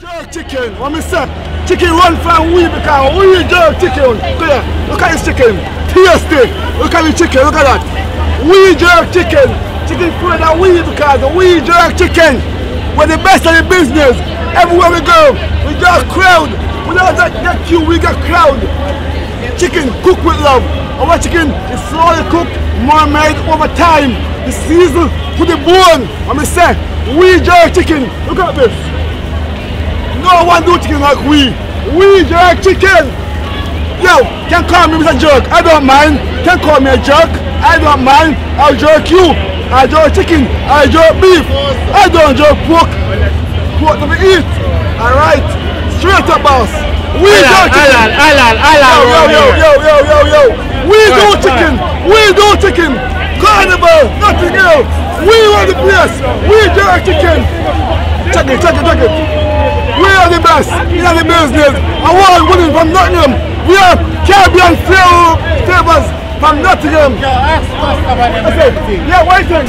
Jerk chicken, what me say? Chicken run from we because we jerk chicken. There, look at this chicken. Tasty. Look at the chicken, look at that. We jerk chicken. Chicken food that we because we jerk chicken. We're the best in the business. Everywhere we go, we got crowd. We don't get, we got crowd. Chicken cooked with love. Our chicken is slowly cooked, marinated over time. The season to the bone. I me say, we jerk chicken. Look at this. No one do chicken like we. We jerk chicken. Yo, can call me Mr. Jerk. I don't mind. Can call me a jerk. I don't mind. I'll jerk you. I jerk chicken. I jerk beef. I don't jerk pork. Pork to be eat. Alright. Straight up boss. We jerk chicken. Alan, Alan, Alan. Yo, yo, yo, yo, yo, yo. We do chicken. We do chicken. Carnival. Nothing else. We run the place. We jerk chicken. Check it, check it, check it. We are the best. We are the business. Want winning from Nottingham. We are Caribbean flavor- flavors from Nottingham. I say, yeah, waiting.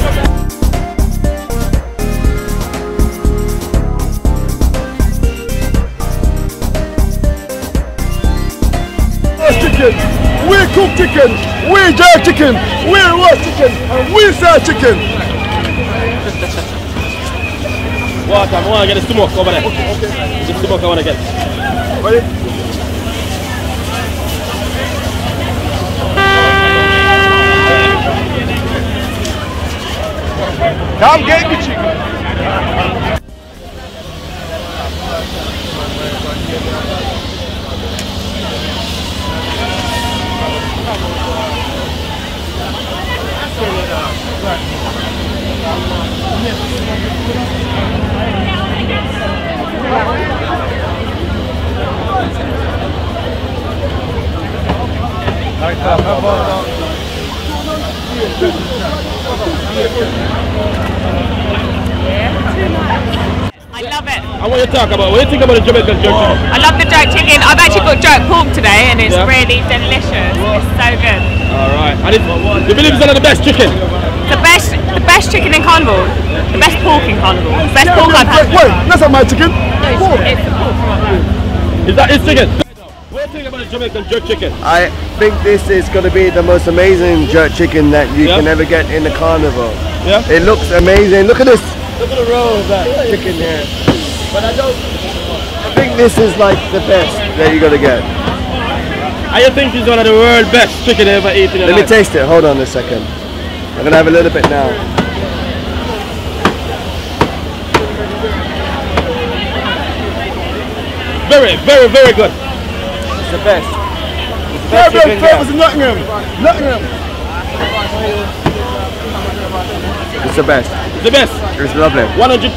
Chicken. We cook chicken. We jerk chicken. We roast chicken. And we sell chicken. Water, I want to get the smoke over there. The smoke I want to get. Ready? Come get the chicken. I love it. I want you to talk about, what do you think about the Jamaican jerk chicken? Oh, I love the jerk chicken. I've actually got jerk pork today and it's Yeah. really delicious. It's so good. Alright. And it's, you believe it's one of the best chicken? The best the best chicken in Carnival. The best pork in Carnival. The best pork I've had. Wait, that's not my chicken. It's, it's the pork from up there. Is that his chicken? What do you think about the Jamaican jerk chicken? I think this is going to be the most amazing jerk chicken that you Yeah. can ever get in the carnival. Yeah? It looks amazing. Look at this. Look at the row of that chicken here. But I don't. I think this is like the best that you're gonna get. I think it's one of the world best chicken I ever eaten in Let me taste it. Hold on a second. I'm gonna have a little bit now. Very, very, very good. It's the best. It's the best Caribbean chicken flavors yet. in Nottingham. Nottingham. It's the best. It's the best. It's lovely. 100%.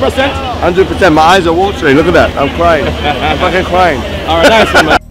100%. My eyes are watering. Look at that. I'm crying. I'm fucking crying. Alright, nice one, man.